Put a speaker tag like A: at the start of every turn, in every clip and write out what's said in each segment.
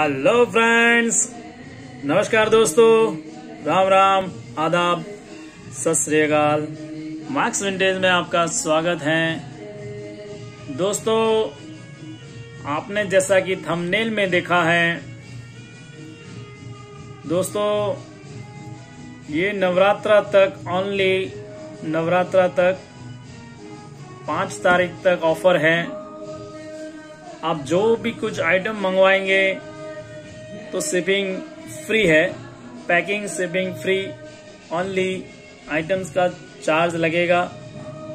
A: Hello friends नमस्कार, दोस्तों. राम राम. आदाब. सत मार्क्स विंटेज में आपका स्वागत है. दोस्तों, आपने जैसा कि थंबनेल में देखा है, दोस्तों, ये नवरात्रा तक ओनली नवरात्रा तक, पाँच तारीख तक ऑफ़र है. आप जो भी कुछ आइटम मंगवाएँगे तो शिपिंग फ्री है। Packing shipping free only items का चार्ज लगेगा।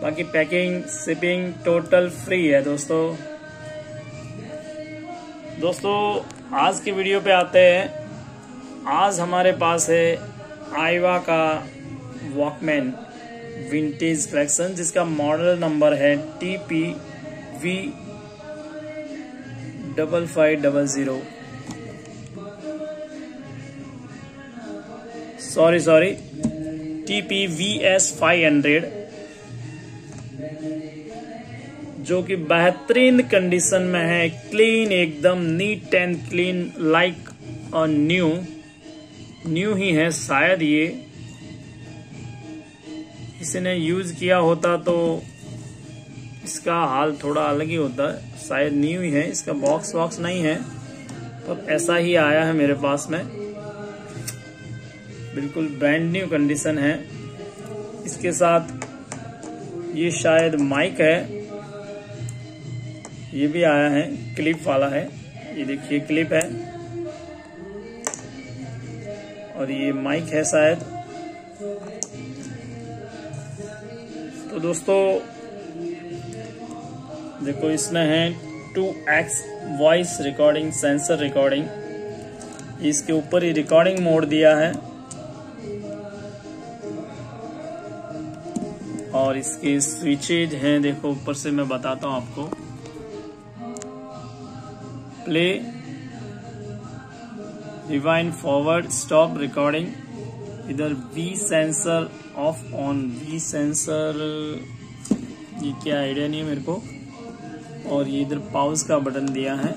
A: बाकी पैकिंग शिपिंग टोटल फ्री है दोस्तों। दोस्तों, आज की वीडियो पे आते हैं। आज हमारे पास है आईवा का वॉकमैन विंटेज कलेक्शन जिसका मॉडल नंबर है T P V double five double zero sorry sorry T P V S five hundred जो कि बेहतरीन कंडीशन में है क्लीन एकदम नीट एंड क्लीन लाइक और न्यू न्यू ही है शायद ये। किसी ने यूज़ किया होता तो इसका हाल थोड़ा अलग ही होता। शायद न्यू ही है, इसका बॉक्स वॉक्स नहीं है। तो ऐसा ही आया है मेरे पास में। बिल्कुल ब्रांड न्यू कंडीशन है। इसके साथ ये शायद माइक है। ये भी आया है क्लिप वाला है। ये देखिए क्लिप है। और ये माइक है शायद। तो दोस्तों, देखो इसमें है 2x voice recording sensor recording इसके ऊपर ही रिकॉर्डिंग मोड दिया है। और इसके स्विचेज हैं, देखो, ऊपर से मैं बताता हूँ आपको। Play rewind forward stop recording इधर V sensor off on V sensor ये क्या आइडिया नहीं है मेरे को। और ये इधर पाउस का बटन दिया है।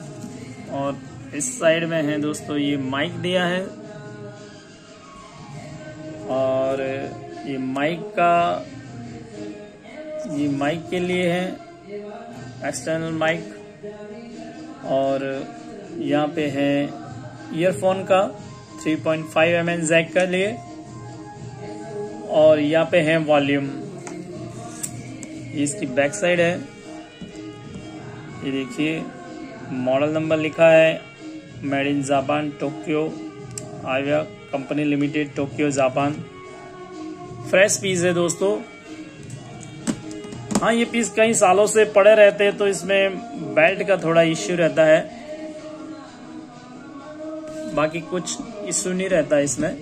A: और इस साइड में है दोस्तों, ये माइक दिया है। और ये माइक का ये माइक के लिए है एक्सटर्नल माइक और यहाँ पे है ईयरफोन का 3.5 पॉइंट एन जैक का लिए, और यहाँ पे है वॉल्यूम इसकी बैक साइड है. ये देखिए मॉडल नंबर लिखा है made in Japan Tokyo Aiwa company limited Tokyo Japan fresh piece है दोस्तों. हाँ ये पीस कई सालों से पड़े रहते हैं तो इसमें बेल्ट का थोड़ा इश्यू रहता है। बाकी कुछ इश्यू नहीं रहता इसमें।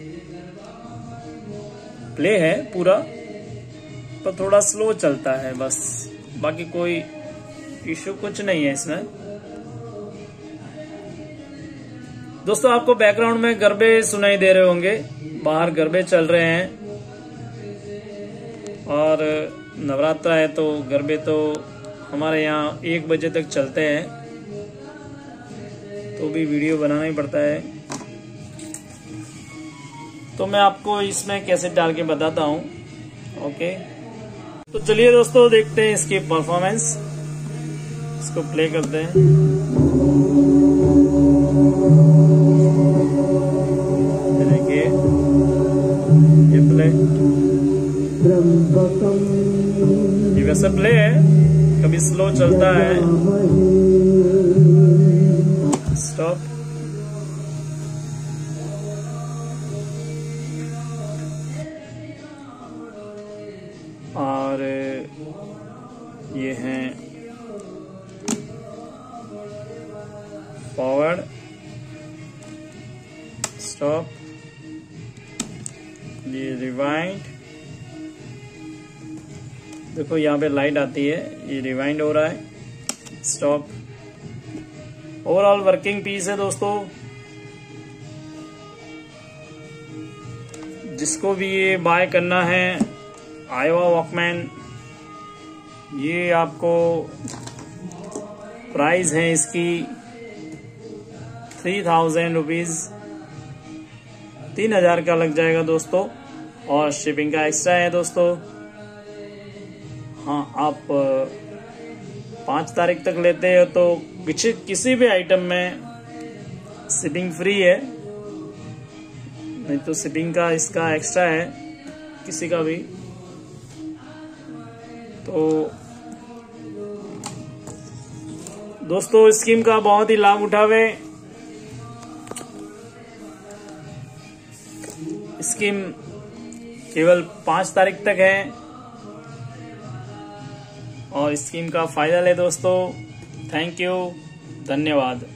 A: प्ले है पूरा, पर थोड़ा स्लो चलता है बस। बाकी कोई इश्यू कुछ नहीं है इसमें। दोस्तों, आपको बैकग्राउंड में गरबे सुनाई दे रहे होंगे। बाहर गरबे चल रहे हैं। और नवरात्रा है तो गरबे तो हमारे यहाँ एक बजे तक चलते हैं। तो भी वीडियो बनाना ही पड़ता है। तो मैं आपको इसमें कैसे डाल के बताता हूँ। ओके तो चलिए दोस्तों, देखते हैं इसकी परफॉर्मेंस इसको प्ले करते हैं। ये वैसे प्ले है कभी स्लो चलता है स्टॉप और ये हैं फॉरवर्ड स्टॉप ये रिवाइंड देखो, यहाँ पे लाइट आती है, ये रिवाइंड हो रहा है। स्टॉप ओवरऑल वर्किंग पीस है दोस्तों। जिसको भी ये बाय करना है आयोवा वॉकमैन ये आपको प्राइस है इसकी थ्री थाउज़ेंड रुपीज़ तीन हज़ार का लग जाएगा दोस्तों, और शिपिंग का एक्स्ट्रा है दोस्तों। हाँ आप पाँच तारीख तक लेते हैं तो किसी किसी भी आइटम में शिपिंग फ्री है। नहीं तो शिपिंग का इसका एक्स्ट्रा है, किसी का भी। तो दोस्तों स्कीम का बहुत ही लाभ उठावे। स्कीम केवल पाँच तारीख तक है। और स्कीम का फ़ायदा ले दोस्तों। थैंक यू धन्यवाद।